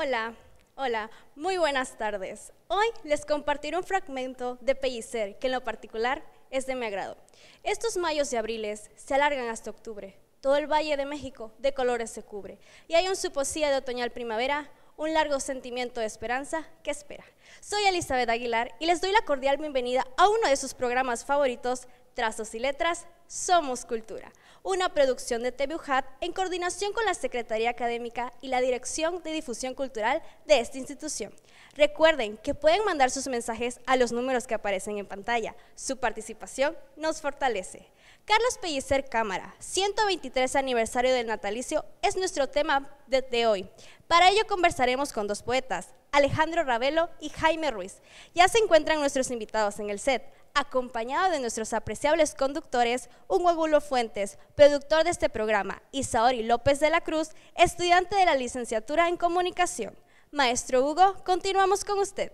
Hola, hola, muy buenas tardes. Hoy les compartiré un fragmento de Pellicer que en lo particular es de mi agrado. Estos mayos y abriles se alargan hasta octubre. Todo el Valle de México de colores se cubre. Y hay un su poesía de otoñal primavera, un largo sentimiento de esperanza que espera. Soy Elizabeth Aguilar y les doy la cordial bienvenida a uno de sus programas favoritos, Trazos y Letras, Somos Cultura una producción de TVUJAT en coordinación con la Secretaría Académica y la Dirección de Difusión Cultural de esta institución. Recuerden que pueden mandar sus mensajes a los números que aparecen en pantalla. Su participación nos fortalece. Carlos Pellicer Cámara, 123 aniversario del natalicio, es nuestro tema de, hoy. Para ello conversaremos con dos poetas, Alejandro Ravelo y Jaime Ruiz. Ya se encuentran nuestros invitados en el set acompañado de nuestros apreciables conductores, Hugo Fuentes, productor de este programa, y Saori López de la Cruz, estudiante de la licenciatura en comunicación. Maestro Hugo, continuamos con usted.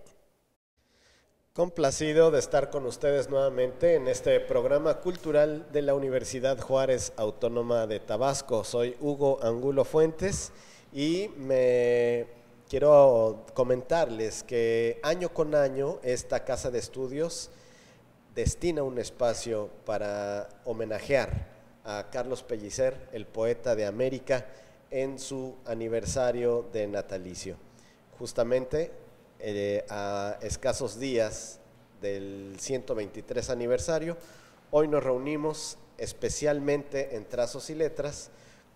Complacido de estar con ustedes nuevamente en este programa cultural de la Universidad Juárez Autónoma de Tabasco. Soy Hugo Angulo Fuentes y me quiero comentarles que año con año esta casa de estudios destina un espacio para homenajear a Carlos Pellicer, el poeta de América, en su aniversario de natalicio. Justamente eh, a escasos días del 123 aniversario, hoy nos reunimos especialmente en Trazos y Letras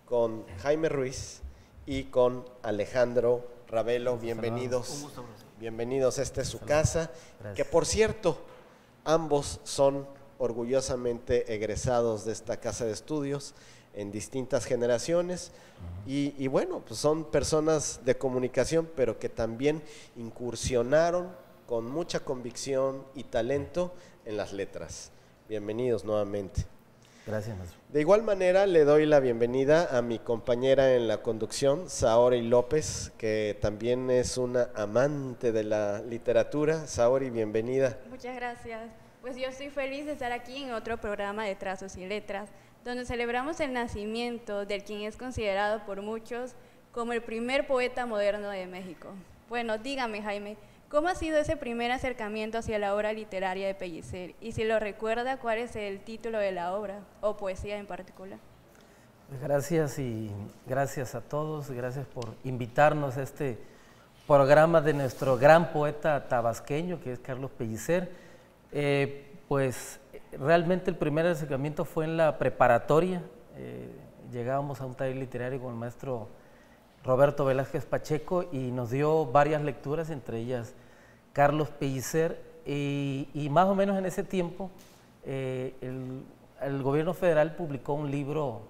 con Jaime Ruiz y con Alejandro Ravelo. Bienvenidos. Bienvenidos, esta es su casa. Que por cierto, Ambos son orgullosamente egresados de esta casa de estudios en distintas generaciones y, bueno, pues son personas de comunicación, pero que también incursionaron con mucha convicción y talento en las letras. Bienvenidos nuevamente. Gracias. De igual manera, le doy la bienvenida a mi compañera en la conducción, Saori López, que también es una amante de la literatura. Saori, bienvenida. Muchas gracias. Pues yo estoy feliz de estar aquí en otro programa de Trazos y Letras, donde celebramos el nacimiento del quien es considerado por muchos como el primer poeta moderno de México. Bueno, dígame, Jaime, ¿Cómo ha sido ese primer acercamiento hacia la obra literaria de Pellicer? Y si lo recuerda, ¿cuál es el título de la obra o poesía en particular? Gracias y gracias a todos, gracias por invitarnos a este programa de nuestro gran poeta tabasqueño que es Carlos Pellicer. Eh, pues realmente el primer acercamiento fue en la preparatoria, eh, llegábamos a un taller literario con el maestro Roberto Velázquez Pacheco y nos dio varias lecturas, entre ellas Carlos Pellicer, y, más o menos en ese tiempo eh, el, gobierno federal publicó un libro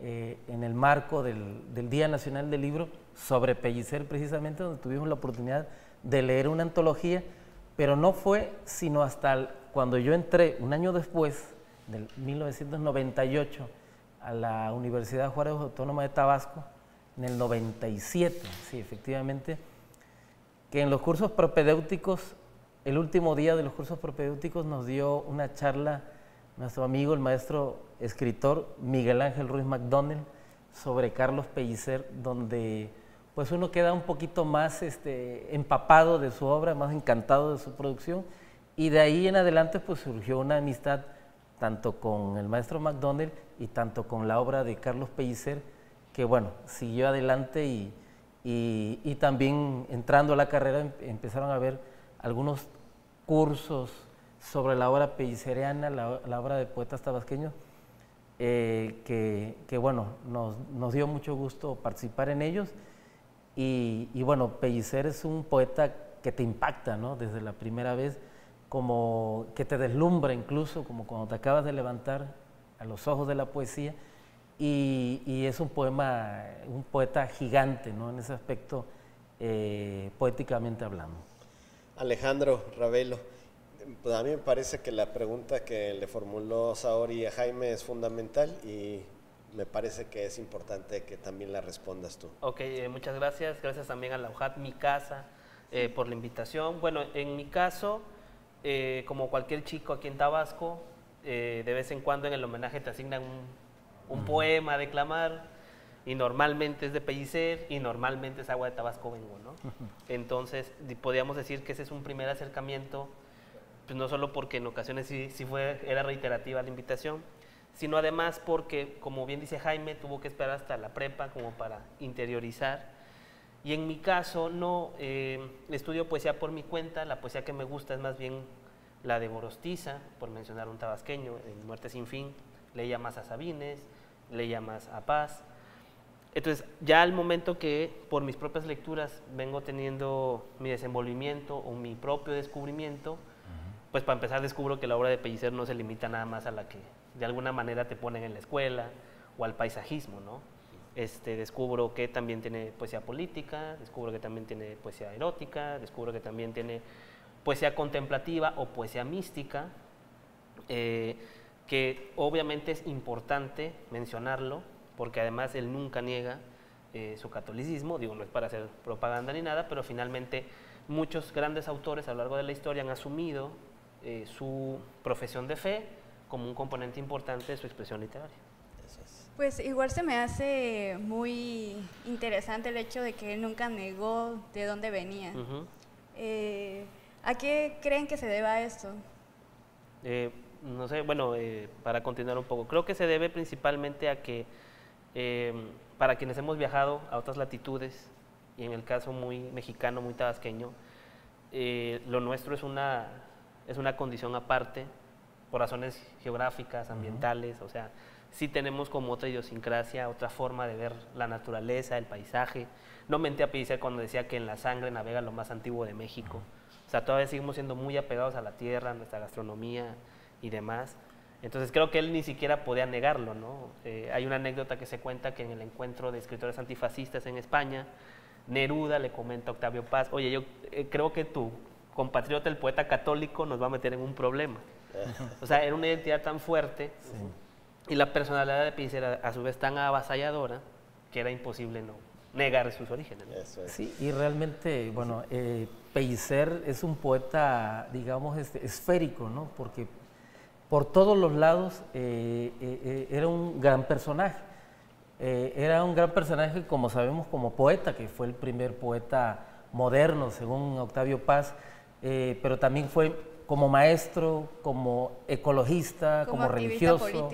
eh, en el marco del, Día Nacional del Libro sobre Pellicer precisamente, donde tuvimos la oportunidad de leer una antología, pero no fue sino hasta cuando yo entré, un año después, del 1998, a la Universidad Juárez Autónoma de Tabasco, en el 97, sí, efectivamente, que en los cursos propedéuticos, el último día de los cursos propedéuticos nos dio una charla nuestro amigo, el maestro escritor Miguel Ángel Ruiz McDonnell, sobre Carlos Pellicer, donde pues uno queda un poquito más este, empapado de su obra, más encantado de su producción, y de ahí en adelante pues surgió una amistad tanto con el maestro McDonnell y tanto con la obra de Carlos Pellicer, que bueno, siguió adelante y, y, también entrando a la carrera em, empezaron a ver algunos cursos sobre la obra pelliceriana, la, obra de poetas tabasqueños, eh, que, que, bueno, nos, nos, dio mucho gusto participar en ellos. Y, y, bueno, Pellicer es un poeta que te impacta, ¿no? Desde la primera vez, como que te deslumbra incluso, como cuando te acabas de levantar a los ojos de la poesía y, es un poema, un poeta gigante, ¿no? En ese aspecto, eh, poéticamente hablando. Alejandro Ravelo, pues a mí me parece que la pregunta que le formuló Saori a Jaime es fundamental y me parece que es importante que también la respondas tú. Ok, eh, muchas gracias. Gracias también a la UJAT, mi casa, eh, por la invitación. Bueno, en mi caso, como cualquier chico aquí en Tabasco, de vez en cuando en el homenaje te asignan un un poema, declamar. y normalmente es de Pellicer y normalmente es agua de Tabasco vengo, ¿no? Entonces, podríamos decir que ese es un primer acercamiento, pues no solo porque en ocasiones sí, sí fue, era reiterativa la invitación, sino además porque, como bien dice Jaime, tuvo que esperar hasta la prepa como para interiorizar. Y en mi caso, no, eh, estudio poesía por mi cuenta, la poesía que me gusta es más bien la de Gorostiza, por mencionar un tabasqueño, en Muerte sin fin, leía más a Sabines, leía más a Paz. Entonces, ya al momento que por mis propias lecturas vengo teniendo mi desenvolvimiento o mi propio descubrimiento, pues para empezar descubro que la obra de Pellicer no se limita nada más a la que de alguna manera te ponen en la escuela o al paisajismo, ¿no? Este, descubro que también tiene poesía política, descubro que también tiene poesía erótica, descubro que también tiene poesía contemplativa o poesía mística, eh, que obviamente es importante mencionarlo, porque además él nunca niega eh, su catolicismo, digo, no es para hacer propaganda ni nada, pero finalmente muchos grandes autores a lo largo de la historia han asumido eh, su profesión de fe como un componente importante de su expresión literaria. Pues igual se me hace muy interesante el hecho de que él nunca negó de dónde venía. Eh, ¿A qué creen que se deba esto? No sé, bueno, para continuar un poco, creo que se debe principalmente a que Em, para quienes hemos viajado a otras latitudes, y en el caso muy mexicano, muy tabasqueño, eh, lo nuestro es una, es una condición aparte por razones geográficas, ambientales, o sea, sí tenemos como otra idiosincrasia, otra forma de ver la naturaleza, el paisaje. No menté a Pellicer cuando decía que en la sangre navega lo más antiguo de México. O sea, todavía seguimos siendo muy apegados a la tierra, a nuestra gastronomía y demás. Entonces creo que él ni siquiera podía negarlo, ¿no? Eh, hay una anécdota que se cuenta que en el encuentro de escritores antifascistas en España, Neruda le comenta a Octavio Paz, oye, yo eh, creo que tu compatriota, el poeta católico, nos va a meter en un problema. o sea, era una identidad tan fuerte y la personalidad de Pizzi era a su vez tan avasalladora que era imposible no negar sus orígenes. Sí, y realmente, bueno, eh, Pellicer es un poeta, digamos, este, esférico, ¿no? Porque por todos los lados eh, eh, eh, era un gran personaje. era un gran personaje, como sabemos, como poeta, que fue el primer poeta moderno, según Octavio Paz, pero también fue como maestro, como ecologista, como, religioso,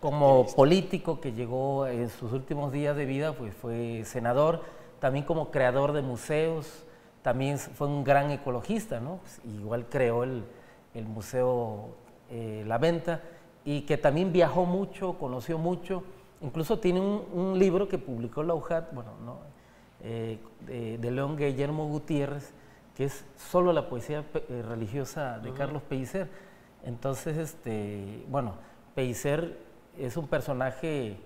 como político que llegó en sus últimos días de vida, pues fue senador, también como creador de museos, también fue un gran ecologista, ¿no? Pues igual creó el, el Museo eh, la venta y que también viajó mucho, conoció mucho. Incluso tiene un, libro que publicó la UJAT, bueno, no, eh, de, León Guillermo Gutiérrez, que es solo la poesía eh, religiosa de Carlos Pellicer. Entonces, este, bueno, Pellicer es un personaje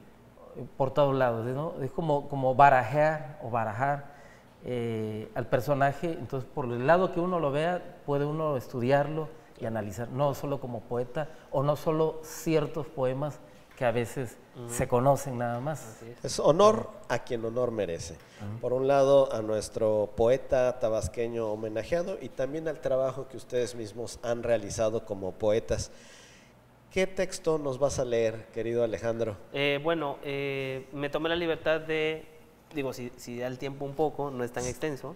por todos lados, es como, como barajear o barajar al personaje, entonces por el lado que uno lo vea, puede uno estudiarlo, y analizar, no solo como poeta o no solo ciertos poemas que a veces se conocen nada más. Es. honor a quien honor merece. Por un lado, a nuestro poeta tabasqueño homenajeado y también al trabajo que ustedes mismos han realizado como poetas. ¿Qué texto nos vas a leer, querido Alejandro? Eh, bueno, eh, me tomé la libertad de, digo, si, si da el tiempo un poco, no es tan extenso,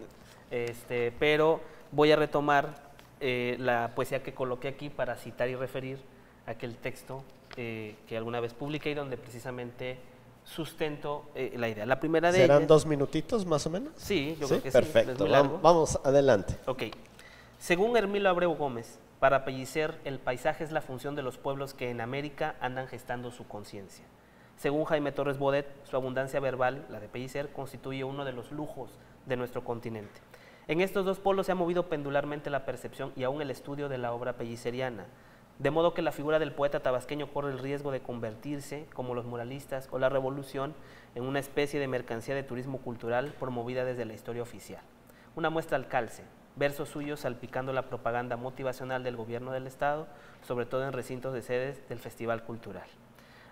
este, pero voy a retomar eh, la poesía que coloqué aquí para citar y referir aquel texto eh, que alguna vez publiqué y donde precisamente sustento eh, la idea. La primera de ¿Serán dos minutitos más o menos? Sí, yo creo que perfecto. sí. Perfecto, vamos adelante. Ok. Según Hermilo Abreu Gómez, para Pellicer, el paisaje es la función de los pueblos que en América andan gestando su conciencia. Según Jaime Torres Bodet, su abundancia verbal, la de Pellicer, constituye uno de los lujos de nuestro continente. En estos dos polos se ha movido pendularmente la percepción y aún el estudio de la obra pelliceriana, de modo que la figura del poeta tabasqueño corre el riesgo de convertirse, como los muralistas o la revolución, en una especie de mercancía de turismo cultural promovida desde la historia oficial. Una muestra al calce, versos suyos salpicando la propaganda motivacional del gobierno del Estado, sobre todo en recintos de sedes del Festival Cultural.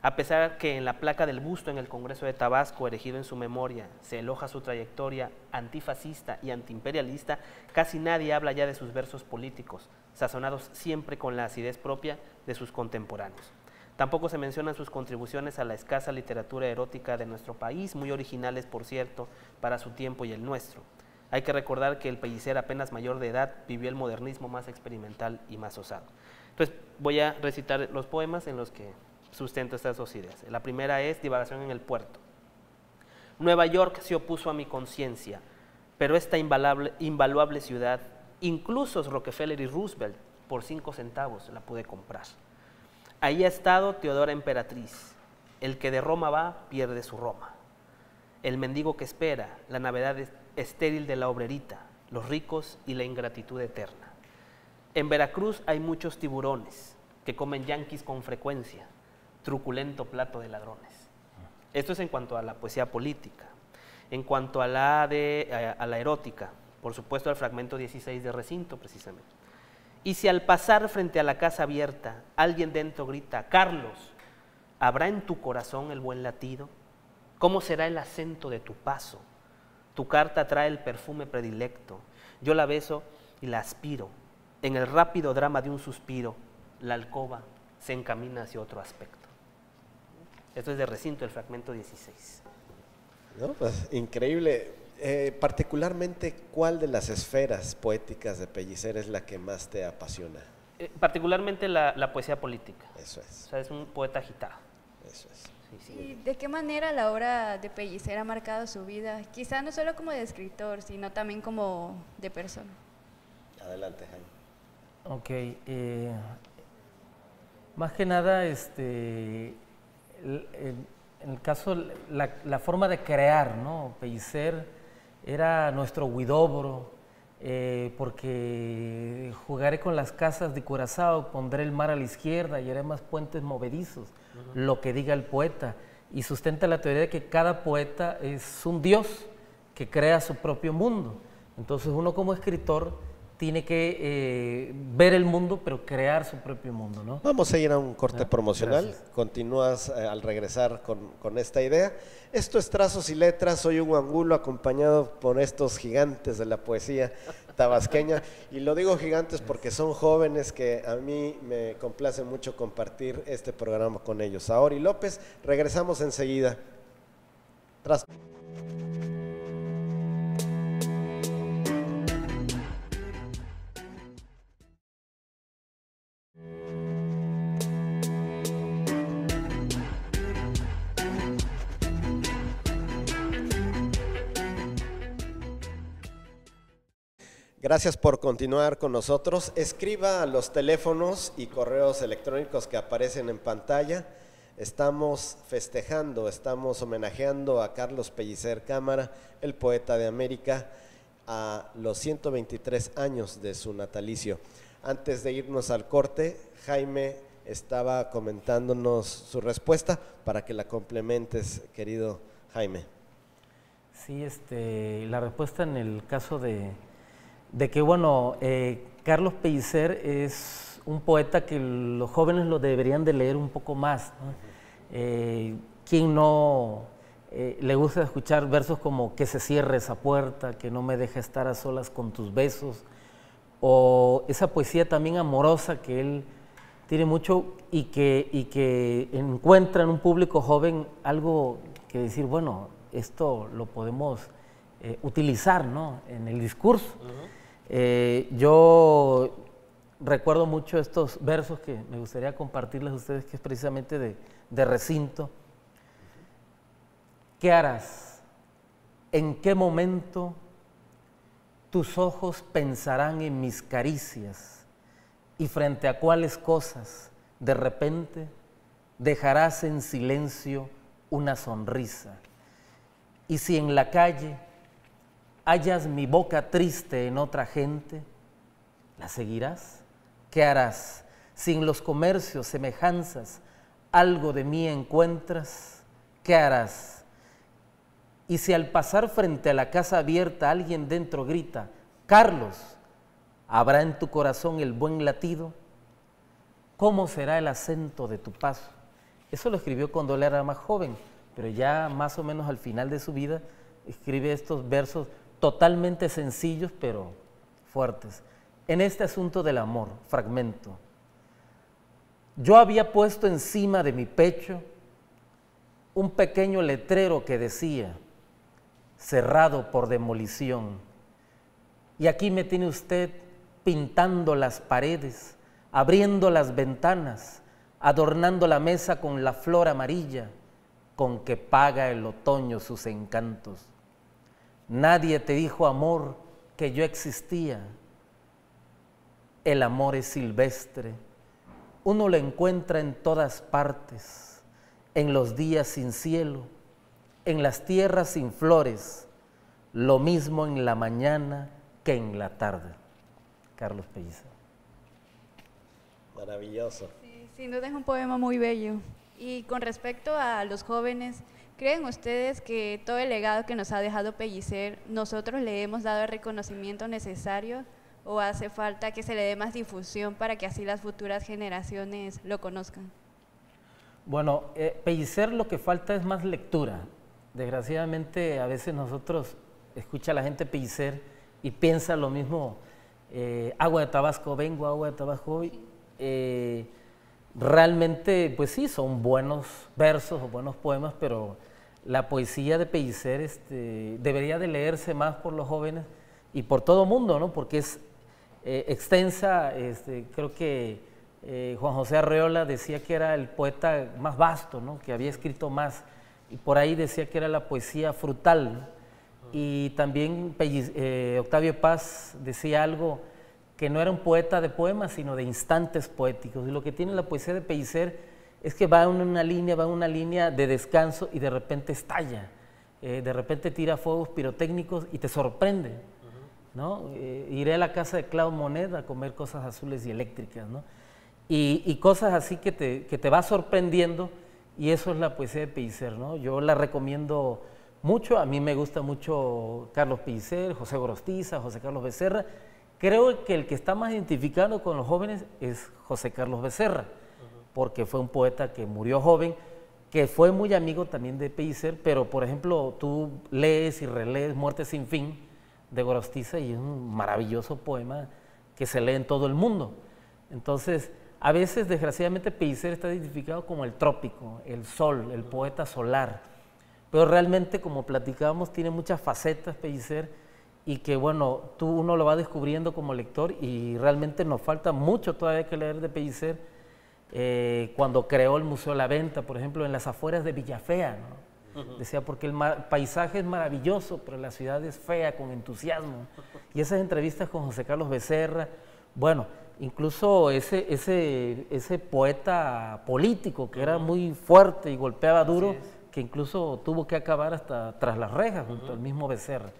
A pesar que en la placa del busto en el Congreso de Tabasco, erigido en su memoria, se eloja su trayectoria antifascista y antiimperialista, casi nadie habla ya de sus versos políticos, sazonados siempre con la acidez propia de sus contemporáneos. Tampoco se mencionan sus contribuciones a la escasa literatura erótica de nuestro país, muy originales, por cierto, para su tiempo y el nuestro. Hay que recordar que el Pellicer, apenas mayor de edad, vivió el modernismo más experimental y más osado. Entonces, voy a recitar los poemas en los que sustento estas dos ideas. La primera es Divagación en el puerto. Nueva York se opuso a mi conciencia, pero esta invaluable ciudad, incluso Rockefeller y Roosevelt, por cinco centavos la pude comprar. Ahí ha estado Teodora Emperatriz. El que de Roma va, pierde su Roma. El mendigo que espera, la navidad estéril de la obrerita, los ricos y la ingratitud eterna. En Veracruz hay muchos tiburones que comen yanquis con frecuencia, truculento plato de ladrones. Esto es en cuanto a la poesía política. En cuanto a la, de, a, a la erótica, por supuesto al fragmento 16 de recinto precisamente. Y si al pasar frente a la casa abierta alguien dentro grita, Carlos, ¿habrá en tu corazón el buen latido? ¿Cómo será el acento de tu paso? Tu carta trae el perfume predilecto. Yo la beso y la aspiro. En el rápido drama de un suspiro, la alcoba se encamina hacia otro aspecto. Esto es de recinto, el fragmento 16. ¿No? Pues, increíble. Eh, particularmente, ¿cuál de las esferas poéticas de Pellicer es la que más te apasiona? Eh, particularmente la, la, poesía política. Eso es. O sea, es un poeta agitado. Eso es. Sí, sí. ¿Y de qué manera la obra de Pellicer ha marcado su vida? Quizá no solo como de escritor, sino también como de persona. Adelante, Jaime. Ok. Eh, más que nada, este, en el caso, la, la, forma de crear, ¿no? Pellicer era nuestro Huidobro, eh, porque jugaré con las casas de Curazao, pondré el mar a la izquierda y haré más puentes movedizos, uh -huh. lo que diga el poeta. Y sustenta la teoría de que cada poeta es un dios que crea su propio mundo. Entonces uno como escritor tiene que eh, ver el mundo, pero crear su propio mundo. ¿no? Vamos a ir a un corte ¿Eh? promocional. Gracias. Continúas eh, al regresar con, con, esta idea. Esto es Trazos y Letras. Soy Hugo Angulo, acompañado por estos gigantes de la poesía tabasqueña. Y lo digo gigantes porque son jóvenes que a mí me complace mucho compartir este programa con ellos. Ahora y López, regresamos enseguida. Tras Gracias por continuar con nosotros. Escriba los teléfonos y correos electrónicos que aparecen en pantalla. Estamos festejando, estamos homenajeando a Carlos Pellicer Cámara, el poeta de América, a los 123 años de su natalicio. Antes de irnos al corte, Jaime estaba comentándonos su respuesta para que la complementes, querido Jaime. Sí, este, la respuesta en el caso de, de que, bueno, eh, Carlos Pellicer es un poeta que los jóvenes lo deberían de leer un poco más. ¿no? Eh, ¿Quién no eh, le gusta escuchar versos como que se cierre esa puerta, que no me deje estar a solas con tus besos? O esa poesía también amorosa que él tiene mucho y que, y que encuentra en un público joven algo que decir, bueno, esto lo podemos utilizar ¿no? en el discurso. Eh, yo recuerdo mucho estos versos que me gustaría compartirles a ustedes, que es precisamente de, de recinto. ¿Qué harás? ¿En qué momento tus ojos pensarán en mis caricias? ¿Y frente a cuáles cosas de repente dejarás en silencio una sonrisa? Y si en la calle hallas mi boca triste en otra gente, ¿la seguirás? ¿Qué harás? Si en los comercios, semejanzas, algo de mí encuentras, ¿qué harás? Y si al pasar frente a la casa abierta alguien dentro grita, Carlos, ¿habrá en tu corazón el buen latido? ¿Cómo será el acento de tu paso? Eso lo escribió cuando él era más joven, pero ya más o menos al final de su vida escribe estos versos totalmente sencillos pero fuertes. En este asunto del amor, fragmento. yo había puesto encima de mi pecho un pequeño letrero que decía, cerrado por demolición. Y aquí me tiene usted pintando las paredes, abriendo las ventanas, adornando la mesa con la flor amarilla con que paga el otoño sus encantos. Nadie te dijo, amor, que yo existía. El amor es silvestre. Uno lo encuentra en todas partes, en los días sin cielo, en las tierras sin flores, lo mismo en la mañana que en la tarde. Carlos Pellicer. Maravilloso. Sí, sin duda es un poema muy bello. Y con respecto a los jóvenes, ¿creen ustedes que todo el legado que nos ha dejado Pellicer, nosotros le hemos dado el reconocimiento necesario o hace falta que se le dé más difusión para que así las futuras generaciones lo conozcan? Bueno, eh, Pellicer lo que falta es más lectura. Desgraciadamente a veces nosotros escucha a la gente Pellicer y piensa lo mismo, eh, agua de Tabasco, vengo agua de Tabasco hoy. Eh, realmente, pues sí, son buenos versos o buenos poemas, pero la poesía de Pellicer este, debería de leerse más por los jóvenes y por todo mundo, ¿no? Porque es eh, extensa, este, creo que eh, Juan José Arreola decía que era el poeta más vasto, ¿no? Que había escrito más, y por ahí decía que era la poesía frutal. Y también eh, Octavio Paz decía algo que no era un poeta de poemas, sino de instantes poéticos. Y lo que tiene la poesía de Pellicer es que va en una línea, va en una línea de descanso y de repente estalla. Eh, de repente tira fuegos pirotécnicos y te sorprende. ¿no? Eh, iré a la casa de Claude Monet a comer cosas azules y eléctricas. ¿no? Y, cosas así que te, que te va sorprendiendo y eso es la poesía de Pellicer. ¿no? Yo la recomiendo mucho, a mí me gusta mucho Carlos Pellicer, José Gorostiza, José Carlos Becerra Creo que el que está más identificado con los jóvenes es José Carlos Becerra, porque fue un poeta que murió joven, que fue muy amigo también de Pellicer, pero por ejemplo tú lees y relees Muerte sin fin de Gorostiza y es un maravilloso poema que se lee en todo el mundo. Entonces, a veces desgraciadamente Pellicer está identificado como el trópico, el sol, el poeta solar, pero realmente como platicábamos tiene muchas facetas Pellicer y que bueno, tú uno lo va descubriendo como lector y realmente nos falta mucho todavía que leer de Pellicer eh, cuando creó el Museo de la Venta, por ejemplo, en las afueras de Villafea, Decía, porque el paisaje es maravilloso, pero la ciudad es fea, con entusiasmo. Y esas entrevistas con José Carlos Becerra, bueno, incluso ese, ese, ese poeta político que era muy fuerte y golpeaba duro, que incluso tuvo que acabar hasta tras las rejas junto al mismo Becerra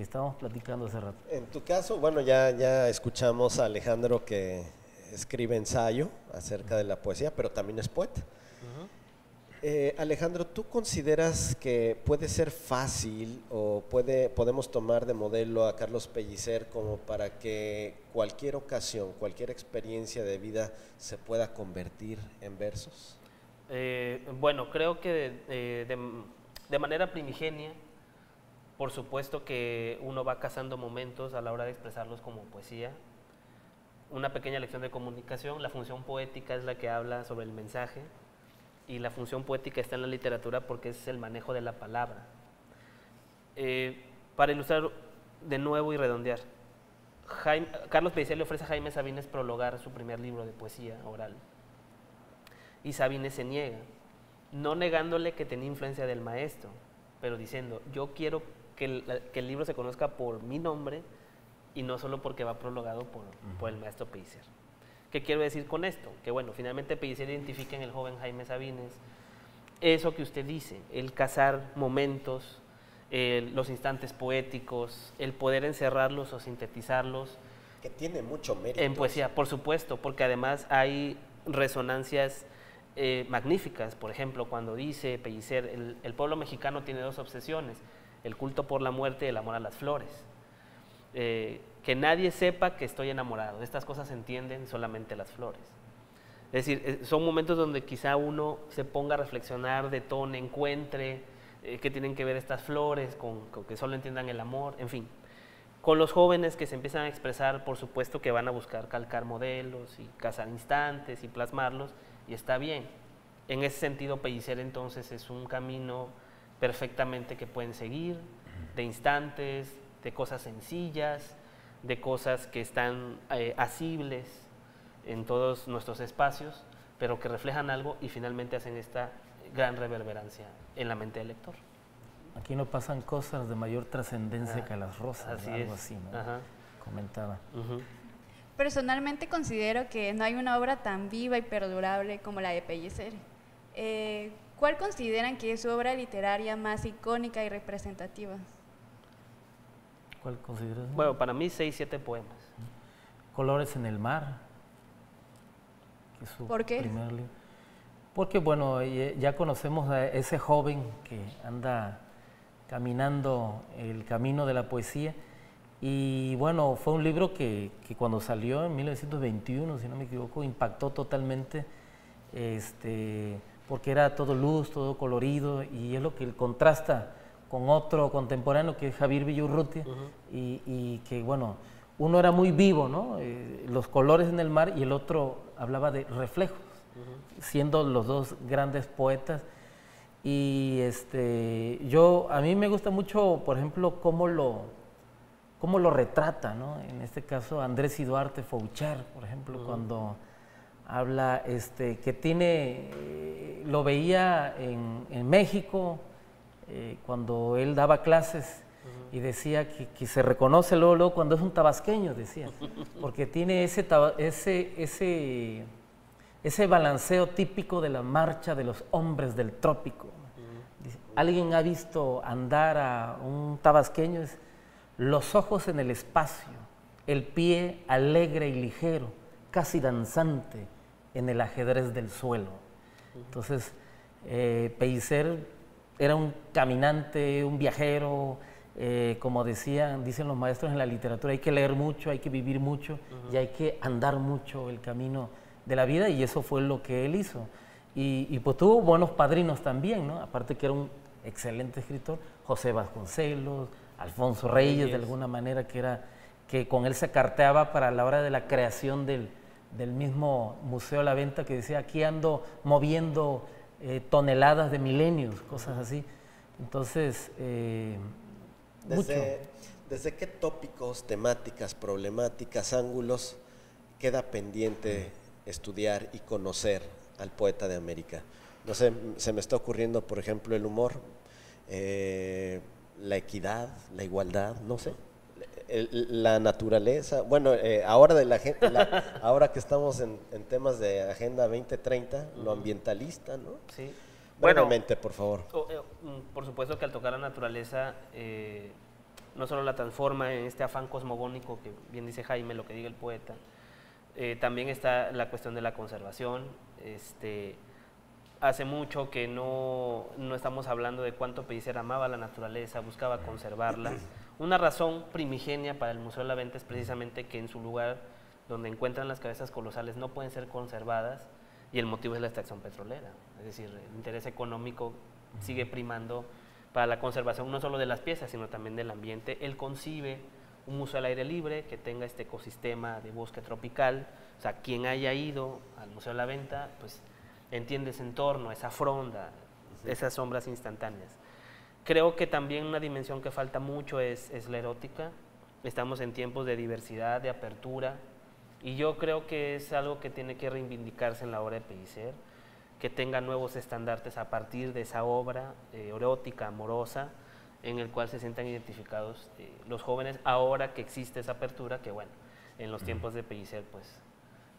estábamos platicando hace rato. En tu caso, bueno, ya, ya escuchamos a Alejandro que escribe ensayo acerca de la poesía, pero también es poeta. Eh, Alejandro, ¿tú consideras que puede ser fácil o puede, podemos tomar de modelo a Carlos Pellicer como para que cualquier ocasión, cualquier experiencia de vida se pueda convertir en versos? Eh, bueno, creo que de, de manera primigenia por supuesto que uno va cazando momentos a la hora de expresarlos como poesía. Una pequeña lección de comunicación, la función poética es la que habla sobre el mensaje y la función poética está en la literatura porque es el manejo de la palabra. Eh, para ilustrar de nuevo y redondear, Carlos Pellicer le ofrece a Jaime Sabines prologar su primer libro de poesía oral. Y Sabines se niega, no negándole que tenía influencia del maestro, pero diciendo, yo quiero que el, libro se conozca por mi nombre y no solo porque va prologado por, por el maestro Pellicer. ¿Qué quiero decir con esto? Que bueno, finalmente Pellicer identifica en el joven Jaime Sabines eso que usted dice, el cazar momentos, los instantes poéticos, el poder encerrarlos o sintetizarlos. Que tiene mucho mérito. En poesía, por supuesto, porque además hay resonancias eh, magníficas. Por ejemplo, cuando dice Pellicer, el, el pueblo mexicano tiene dos obsesiones, el culto por la muerte y el amor a las flores. Eh, que nadie sepa que estoy enamorado. Estas cosas se entienden solamente las flores. Es decir, eh, son momentos donde quizá uno se ponga a reflexionar, detone, encuentre eh, qué tienen que ver estas flores con, que solo entiendan el amor, en fin. Con los jóvenes que se empiezan a expresar, por supuesto que van a buscar calcar modelos y cazar instantes y plasmarlos, y está bien. En ese sentido, Pellicer entonces es un camino perfectamente que pueden seguir, de instantes, de cosas sencillas, de cosas que están eh, asibles en todos nuestros espacios, pero que reflejan algo y finalmente hacen esta gran reverberancia en la mente del lector. Aquí no pasan cosas de mayor trascendencia ah, que las rosas, algo así, ¿no? Comentaba. Personalmente considero que no hay una obra tan viva y perdurable como la de Pellicer. Eh, ¿Cuál consideran que es su obra literaria más icónica y representativa? ¿Cuál consideras? Bueno, para mí seis, siete poemas. Colores en el mar. ¿Por qué? Porque, bueno, ya conocemos a ese joven que anda caminando el camino de la poesía. Y bueno, fue un libro que, que, cuando salió en 1921, si no me equivoco, impactó totalmente este, porque era todo luz, todo colorido, y es lo que contrasta con otro contemporáneo que es Javier Villurruti, y, que bueno, uno era muy vivo, ¿no? Eh, los colores en el mar, y el otro hablaba de reflejos, siendo los dos grandes poetas. Y este, yo, a mí me gusta mucho, por ejemplo, cómo lo, cómo lo retrata, ¿no? En este caso, Andrés y Duarte Fouchard, por ejemplo, cuando habla este, que tiene, eh, lo veía en, México eh, cuando él daba clases y decía que, se reconoce luego, cuando es un tabasqueño, decía, porque tiene ese, ese, ese, ese balanceo típico de la marcha de los hombres del trópico. ¿Alguien ha visto andar a un tabasqueño? Es los ojos en el espacio, el pie alegre y ligero, casi danzante, en el ajedrez del suelo. Entonces, eh, Pellicer era un caminante, un viajero, eh, como decían, dicen los maestros en la literatura, hay que leer mucho, hay que vivir mucho y hay que andar mucho el camino de la vida y eso fue lo que él hizo. Y, pues tuvo buenos padrinos también, ¿no? Aparte que era un excelente escritor, José Vasconcelos, Alfonso Reyes, de alguna manera, que era que con él se carteaba para la hora de la creación del, del mismo Museo La Venta que decía, aquí ando moviendo eh, toneladas de milenios, cosas así. Entonces, eh, desde, ¿Desde qué tópicos, temáticas, problemáticas, ángulos queda pendiente estudiar y conocer al poeta de América? No sé, se me está ocurriendo, por ejemplo, el humor, eh, la equidad, la igualdad, no sé la naturaleza, bueno, eh, ahora, de la, ahora que estamos en, temas de Agenda 2030, lo ambientalista, ¿no? Sí. Brevemente, por favor. Eh, mm, por supuesto que al tocar la naturaleza, eh, no solo la transforma en este afán cosmogónico que bien dice Jaime, lo que diga el poeta, también está la cuestión de la conservación. Este, hace mucho que no, no estamos hablando de cuánto Pellicer amaba la naturaleza, buscaba conservarla. Una razón primigenia para el Museo de la Venta es precisamente que en su lugar donde encuentran las cabezas colosales no pueden ser conservadas y el motivo es la extracción petrolera. Es decir, el interés económico sigue primando para la conservación no solo de las piezas, sino también del ambiente. Él concibe un museo al aire libre que tenga este ecosistema de bosque tropical. O sea, quien haya ido al Museo de la Venta, pues entiende ese entorno, esa fronda, esas sombras instantáneas. Creo que también una dimensión que falta mucho es, la erótica. Estamos en tiempos de diversidad, de apertura, y yo creo que es algo que tiene que reivindicarse en la obra de Pellicer, que tenga nuevos estandartes a partir de esa obra eh, erótica, amorosa, en el cual se sientan identificados eh, los jóvenes ahora que existe esa apertura, que bueno, en los tiempos de Pellicer, pues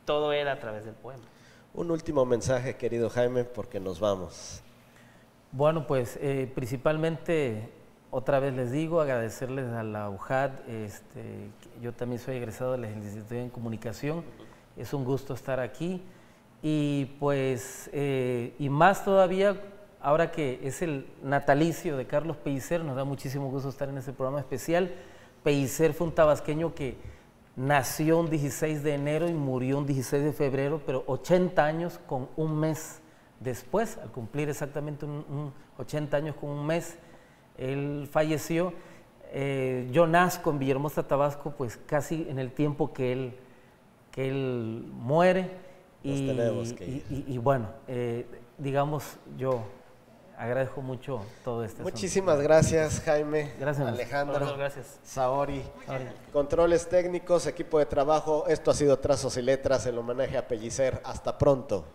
todo era a través del poema. Un último mensaje, querido Jaime, porque nos vamos. Bueno, pues eh, principalmente, otra vez les digo, agradecerles a la UJAD. Este, yo también soy egresado de la licenciatura en comunicación. Es un gusto estar aquí. Y pues, eh, y más todavía, ahora que es el natalicio de Carlos Pellicer, nos da muchísimo gusto estar en este programa especial. Pellicer fue un tabasqueño que nació un 16 de enero y murió un 16 de febrero, pero 80 años con un mes Después, al cumplir exactamente un, 80 años con un mes, él falleció. Eh, yo nazco en Villahermosa, Tabasco, pues casi en el tiempo que él, que él muere. Nos y, tenemos que y- ir. y- y bueno, eh, digamos, yo agradezco mucho todo este asunto. Muchísimas gracias, Jaime, Gracias. Alejandro, gracias. Saori. Controles técnicos, equipo de trabajo. Esto ha sido Trazos y Letras, el homenaje a Pellicer. Hasta pronto.